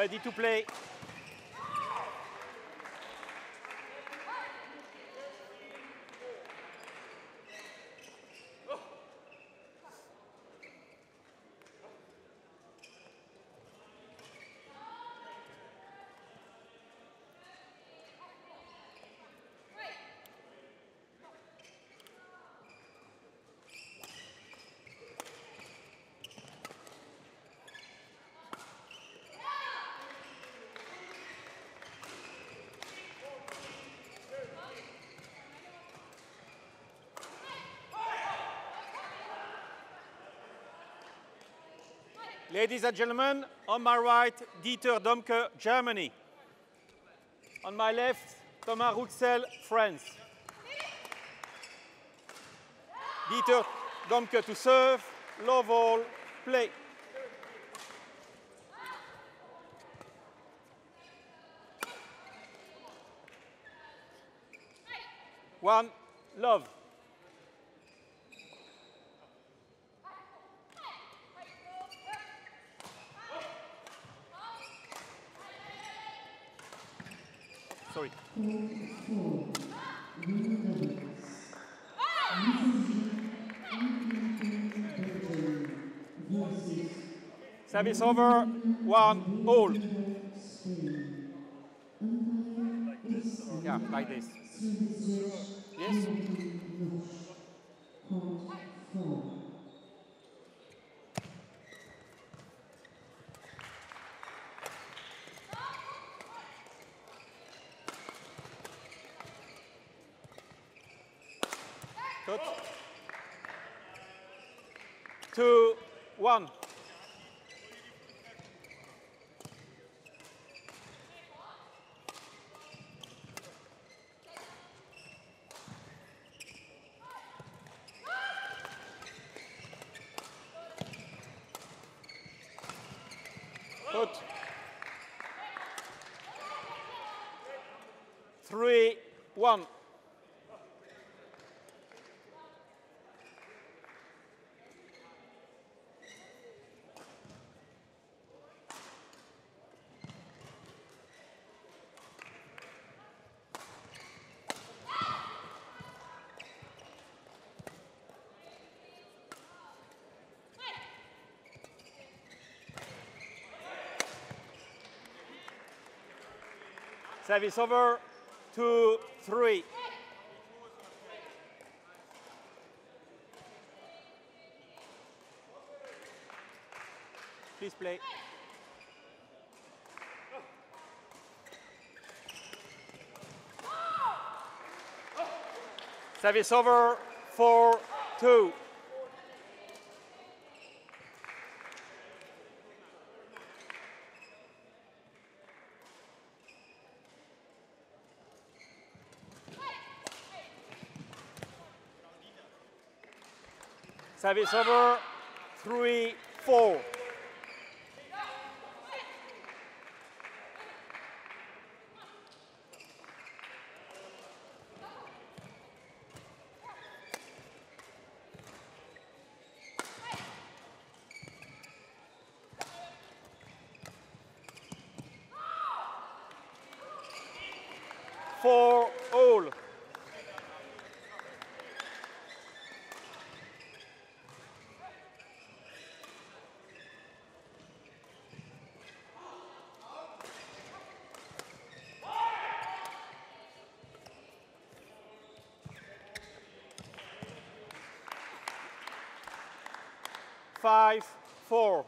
Ready to play. Ladies and gentlemen, on my right, Dieter Domke, Germany. On my left, Thomas Rouxel, France. Dieter Domke to serve, love all, play. One, love. Sorry. Service over, one, all. Yeah, like this. Yes? Good. Two, one. Good. Three, one. Service over, two, three. Please play. Service over, four, two. Service over, three, four. Four all. Five, four.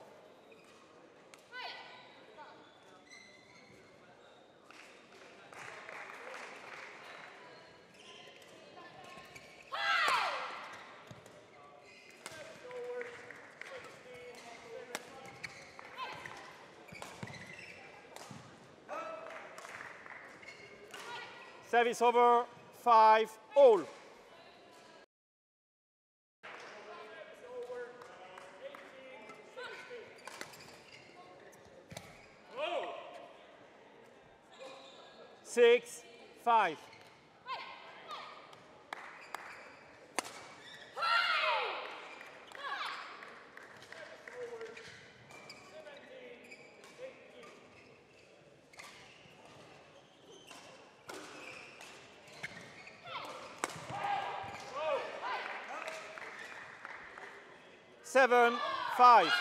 Service over, five, all. five. Seven, five.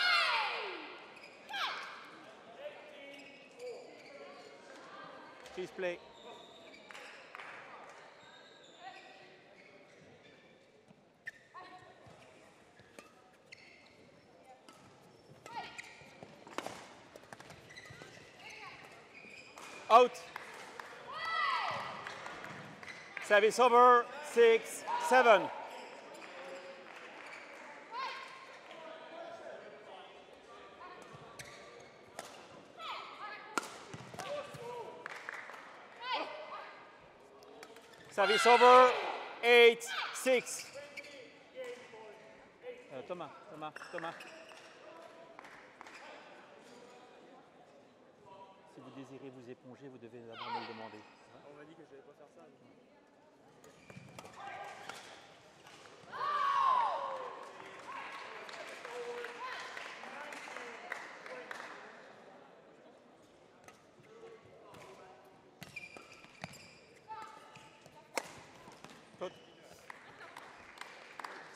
Please play. Out. Service over, six, seven. Service over, eight, six. Euh, Thomas, Thomas, Thomas. Si vous éponger, vous devez d'abord me le demander. On m'a dit que je devais pas faire ça.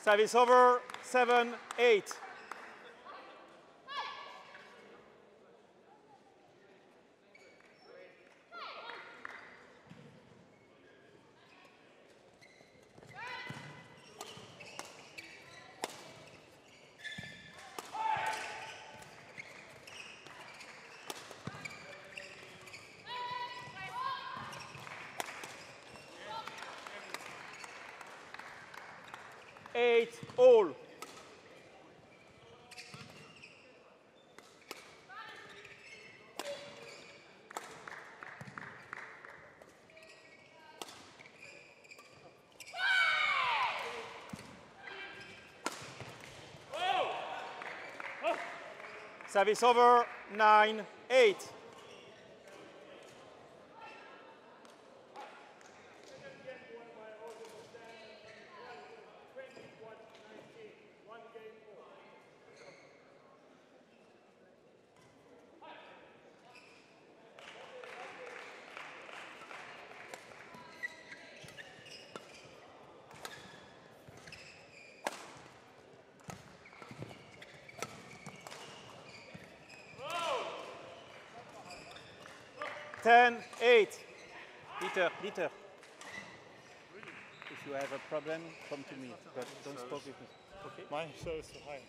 Service over, seven, eight. Eight all. Service over, nine, eight. Ten, eight. Peter, Peter. If you have a problem, come to me, but don't speak with me. Okay? Mein Service zu high.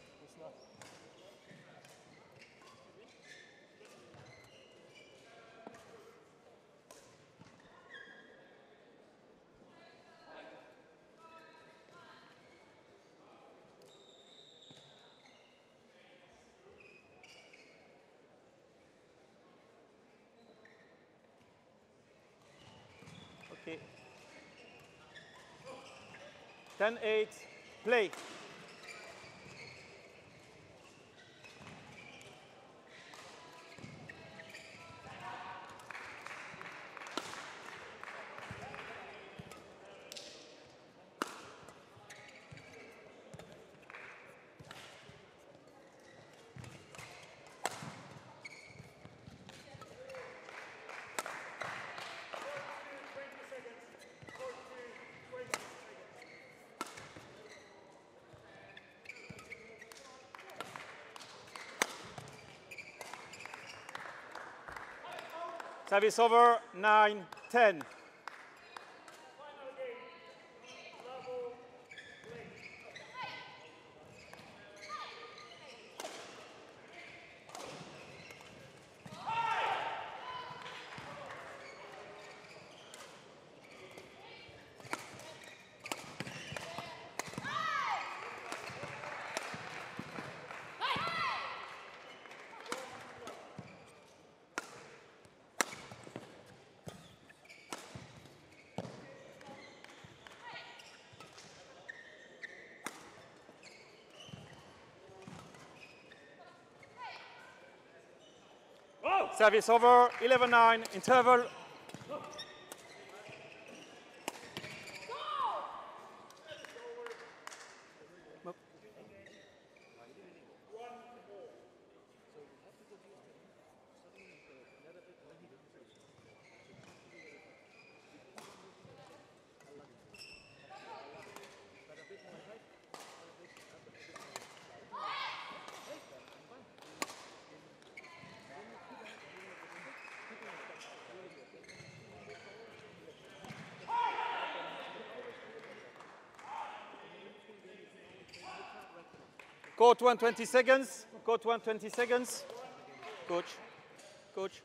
Okay. Ten, eight. Play. Service over, nine, ten. Service over, 11-9, interval. Coach 120 seconds. Coach 120 seconds. Coach. Coach.